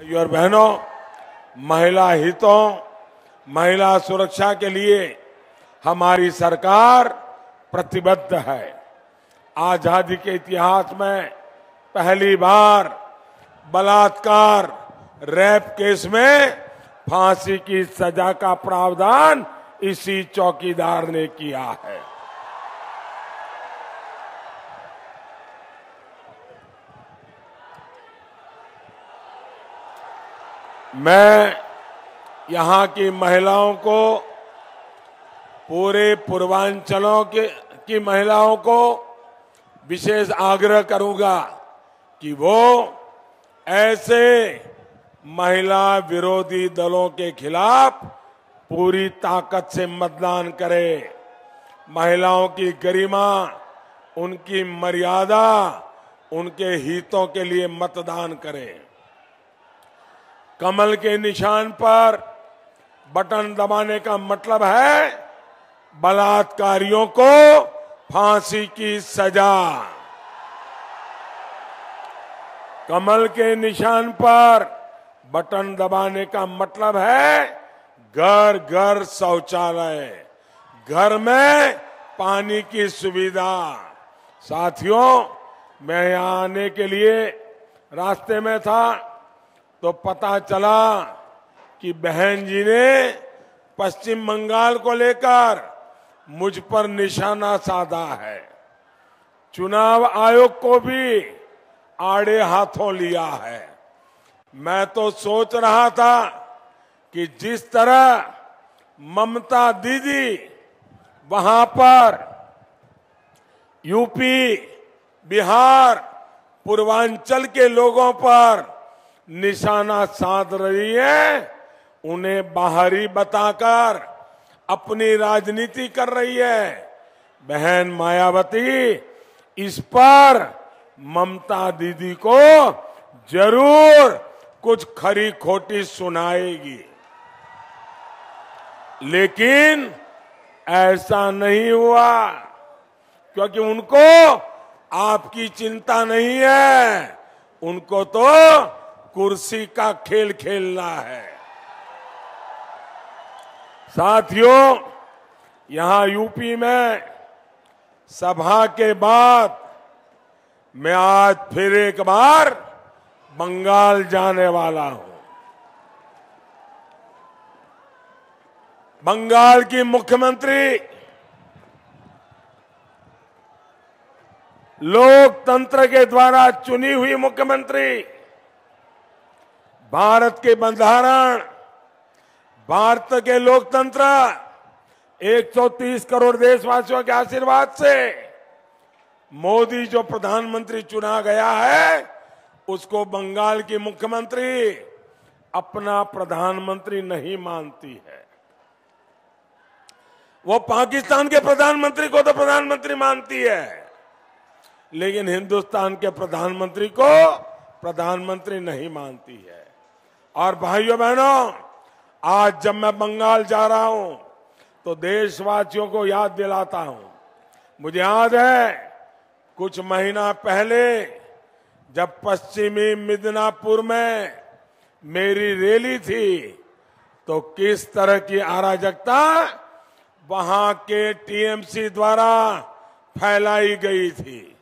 भाइयों और बहनों, महिला हितों, महिला सुरक्षा के लिए हमारी सरकार प्रतिबद्ध है। आज़ादी के इतिहास में पहली बार बलात्कार, रेप केस में फांसी की सजा का प्रावधान इसी चौकीदार ने किया है। मैं यहाँ की महिलाओं को, पूरे पूर्वांचलों के, की महिलाओं को विशेष आग्रह करूँगा कि वो ऐसे महिला विरोधी दलों के खिलाफ पूरी ताकत से मतदान करें। महिलाओं की गरिमा, उनकी मर्यादा, उनके हितों के लिए मतदान करें। कमल के निशान पर बटन दबाने का मतलब है बलात्कारियों को फांसी की सजा। कमल के निशान पर बटन दबाने का मतलब है घर घर शौचालय, घर में पानी की सुविधा। साथियों, मैं यहाँ आने के लिए रास्ते में था। तो पता चला कि बहन जी ने पश्चिम बंगाल को लेकर मुझ पर निशाना साधा है। चुनाव आयोग को भी आड़े हाथों लिया है। मैं तो सोच रहा था कि जिस तरह ममता दीदी वहाँ पर यूपी, बिहार, पूर्वांचल के लोगों पर निशाना साध रही है, उन्हें बाहरी बताकर अपनी राजनीति कर रही है। बहन मायावती, इस पर ममता दीदी को ज़रूर कुछ खरी खोटी सुनाएगी। लेकिन ऐसा नहीं हुआ, क्योंकि उनको आपकी चिंता नहीं है। उनको तो कुर्सी का खेल खेलना है। साथियों, यहाँ यूपी में सभा के बाद मैं आज फिर एक बार बंगाल जाने वाला हूँ। बंगाल की मुख्यमंत्री लोकतंत्र के द्वारा चुनी हुई मुख्यमंत्री भारत के बंधारण, भारत के लोकतंत्र 130 करोड़ देशवासियों के आशीर्वाद से मोदी जो प्रधानमंत्री चुना गया है, उसको बंगाल की मुख्यमंत्री अपना प्रधानमंत्री नहीं मानती है। वो पाकिस्तान के प्रधानमंत्री को तो प्रधानमंत्री मानती है, लेकिन हिंदुस्तान के प्रधानमंत्री को प्रधानमंत्री नहीं मानती है। और भाइयों बहनों, आज जब मैं बंगाल जा रहा हूँ तो देशवासियों को याद दिलाता हूँ। मुझे याद है, कुछ महीना पहले, जब पश्चिमी मिदनापुर में मेरी रैली थी तो किस तरह की अराजकता वहाँ के टीएमसी द्वारा फैलाई गई थी।